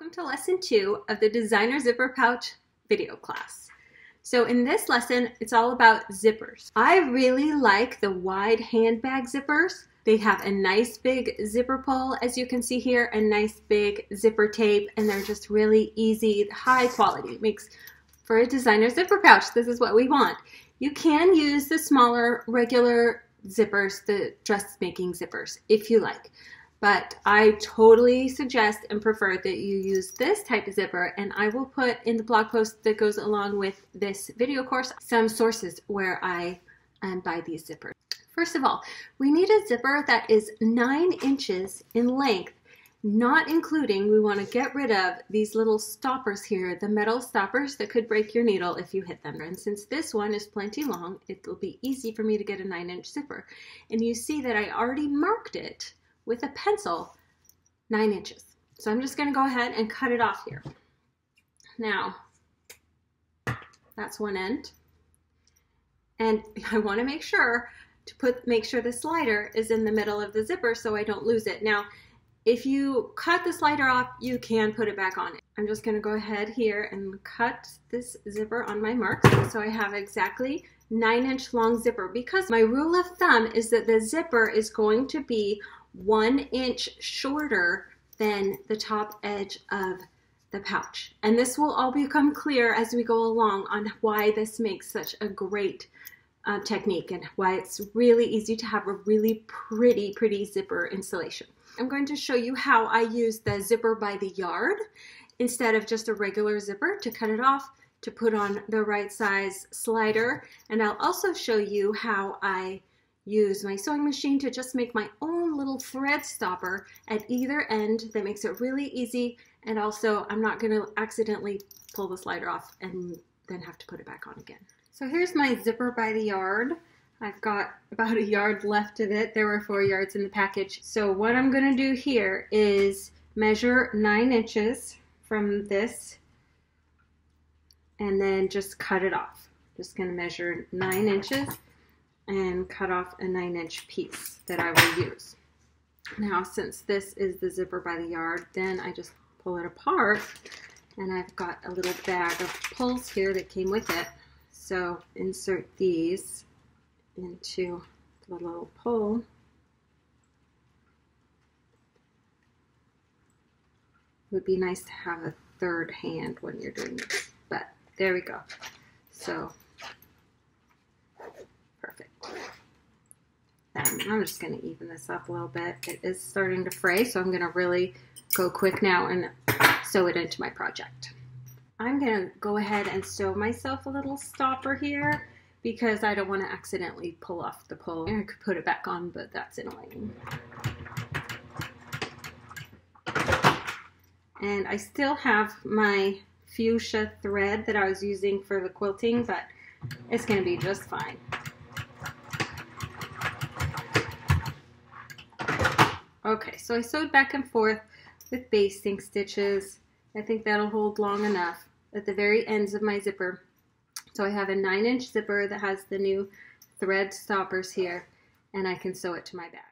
Welcome to lesson two of the designer zipper pouch video class. So in this lesson, it's all about zippers. I really like the wide handbag zippers. They have a nice big zipper pull, as you can see here, a nice big zipper tape, and they're just really easy, high quality. It makes for a designer zipper pouch. This is what we want. You can use the smaller regular zippers, the dressmaking zippers, if you like. But I totally suggest and prefer that you use this type of zipper and I will put in the blog post that goes along with this video course some sources where I um, buy these zippers. First of all, we need a zipper that is 9 inches in length not including, we want to get rid of these little stoppers here, the metal stoppers that could break your needle if you hit them. And since this one is plenty long, it will be easy for me to get a 9 inch zipper. And you see that I already marked it with a pencil 9 inches. So I'm just going to go ahead and cut it off here. Now, that's one end. And I want to make sure to put make sure the slider is in the middle of the zipper so I don't lose it. Now, if you cut the slider off, you can put it back on. I'm just going to go ahead here and cut this zipper on my mark so I have exactly 9 inch long zipper because my rule of thumb is that the zipper is going to be one inch shorter than the top edge of the pouch. And this will all become clear as we go along on why this makes such a great uh, technique and why it's really easy to have a really pretty, pretty zipper installation. I'm going to show you how I use the zipper by the yard instead of just a regular zipper to cut it off to put on the right size slider. And I'll also show you how I use my sewing machine to just make my own little thread stopper at either end that makes it really easy and also I'm not going to accidentally pull the slider off and then have to put it back on again. So here's my zipper by the yard. I've got about a yard left of it. There were four yards in the package. So what I'm going to do here is measure nine inches from this and then just cut it off. Just going to measure nine inches and cut off a 9 inch piece that I will use. Now since this is the zipper by the yard, then I just pull it apart and I've got a little bag of pulls here that came with it. So insert these into the little pull. It would be nice to have a third hand when you're doing this, but there we go. So Um, I'm just going to even this up a little bit. It is starting to fray, so I'm going to really go quick now and sew it into my project. I'm going to go ahead and sew myself a little stopper here because I don't want to accidentally pull off the pull. I could put it back on, but that's annoying. And I still have my fuchsia thread that I was using for the quilting, but it's going to be just fine. Okay, so I sewed back and forth with basting stitches. I think that'll hold long enough at the very ends of my zipper. So I have a 9 inch zipper that has the new thread stoppers here and I can sew it to my back.